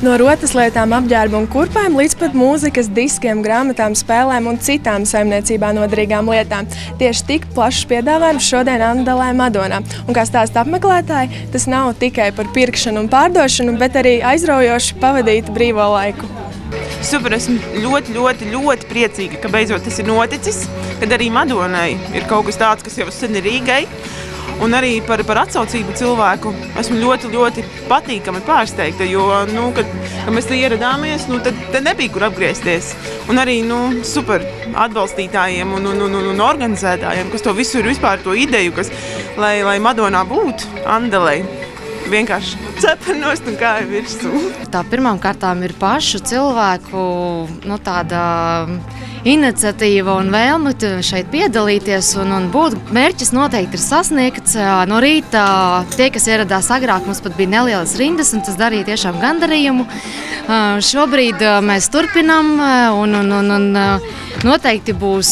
No rotas lietām, apģērba un kurpēm līdz pat mūzikas diskiem, grāmatām, spēlēm un citām saimniecībā noderīgām lietām. Tieši tik plašs piedāvājums šodien Andalē Madonā. Un kā stāsta apmeklētāji, tas nav tikai par pirkšanu un pārdošanu, bet arī aizraujoši pavadīt brīvo laiku. Super, esmu ļoti, ļoti, ļoti priecīga, ka beidzot tas ir noticis, kad arī Madonai ir kaut kas tāds, kas jau sen ir Rīgai un arī par, par atsaucību cilvēku. Esmu ļoti, ļoti patīkami pārsteigta, jo, nu, kad, kad mēs te ieradāmies, nu, tad, tad nebija kur apgriezties. Un arī nu, super atbalstītājiem un, un, un, un, un organizētājiem, kas to visu ir vispār to ideju, kas, lai, lai Madonā būtu Andelei vienkārši cepurnos un kāja virsū. Tā pirmām kārtām ir pašu cilvēku nu, tāda iniciatīva un vēlme šeit piedalīties un, un būt. Mērķis noteikti ir sasniegts. No rīta tie, kas ieradās agrāk, mums pat bija nelielas rindas, un tas darīja tiešām gandarījumu. Šobrīd mēs turpinām un, un, un, un noteikti būs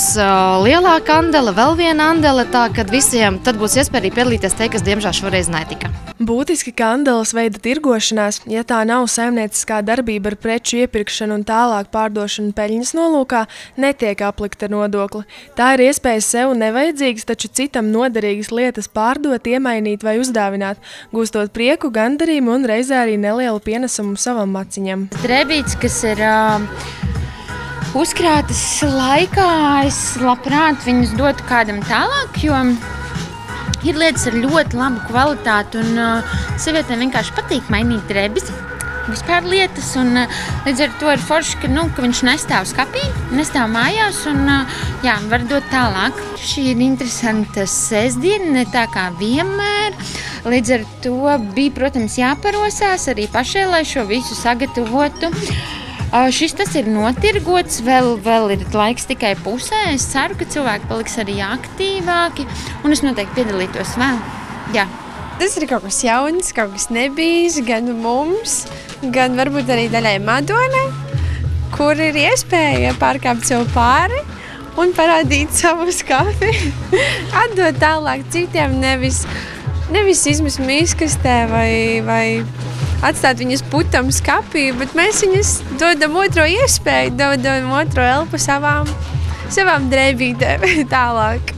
lielāka andele, vēl viena andele, tā kad visiem tad būs iespēja arī piedalīties tie, kas diemžēl šoreiz netika. Būtiski, ka andeles veida tirgošanās, ja tā nav saimnieciskā darbība ar preču iepirkšanu un tālāk pārdošanu peļņas nolūkā, netiek aplikta nodokli. Tā ir iespēja sev nevajadzīgas, taču citam noderīgas lietas pārdot, iemainīt vai uzdāvināt, gūstot prieku, gandarījumu un reizē arī nelielu pienesumu savam maciņam. Drebīts, kas ir uzkrātas laikā, es labprāt viņus dotu kādam tālāk, jo Ir lietas ar ļoti labu kvalitāti, un sievietēm vienkārši patīk mainīt drēbes. Vispār lietas, un līdz ar to ir forši, ka, nu, ka viņš nestāv skapī, nestāv mājās, un jā, var dot tālāk. Šī ir interesanta sestdiena, ne tā kā vienmēr. Līdz ar to bija, protams, jāparosās arī pašai, lai šo visu sagatavotu. Šis tas ir notirgots, vēl, vēl ir laiks tikai pusē. Es ceru, ka cilvēki paliks arī aktīvāki, un es noteikti piedalītos vēl. Jā. Tas ir kaut kas jauns, kaut kas nebijis gan mums, gan varbūt arī daļai Madonai, kur ir iespēja pārkāpt sev pāri un parādīt savu skati, atdot tālāk citiem, nevis, nevis izmest mīskastē vai, vai atstāt viņas putam skapī, bet mēs viņas dodam otro iespēju, dodam otro elpu savām, savām drēbītēm tālāk.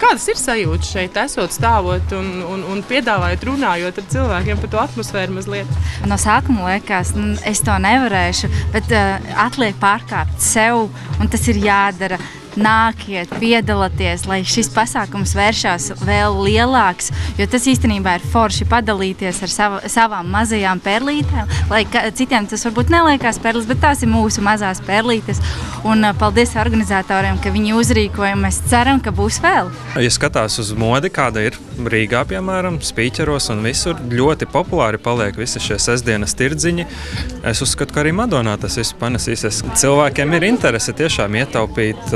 Kādas ir sajūtas šeit, esot stāvot un, un, un piedāvājot, runājot ar cilvēkiem par to atmosfēru mazliet? No sākuma liekas, nu, es to nevarēšu, bet uh, atliek pārkāpt sev, un tas ir jādara nākiet, piedalieties, lai šis pasākums vēršās vēl lielāks. Jo tas īstenībā ir forši padalīties ar sava, savām mazajām perlītēm. Lai citiem tas varbūt neliekas perlis, bet tās ir mūsu mazās perlītes. Un paldies organizatoriem, ka viņi uzrīkoja. Mēs ceram, ka būs vēl. Ja skatās uz modi, kāda ir Rīgā, piemēram, spīķeros un visur, ļoti populāri paliek visi šie sestdienas tirdziņi. Es uzskatu, ka arī Madonā tas viss panesīsies. Cilvēkiem ir interese tiešām ietaupīt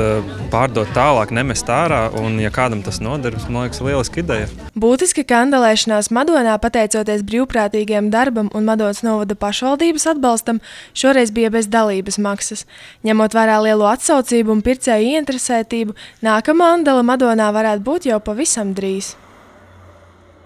pārdot tālāk, nemest ārā. Un, ja kādam tas noder, man liekas, lieliski ideja. Būtiski kandelēšanās Madonā, pateicoties brīvprātīgiem darbam un Madonas novada pašvaldības atbalstam, šoreiz bija bez dalības maksas. Ņemot vērā lielo atsaucību un pircēju ieinteresētību, nākamā andela Madonā varētu būt jau pavisam drīz.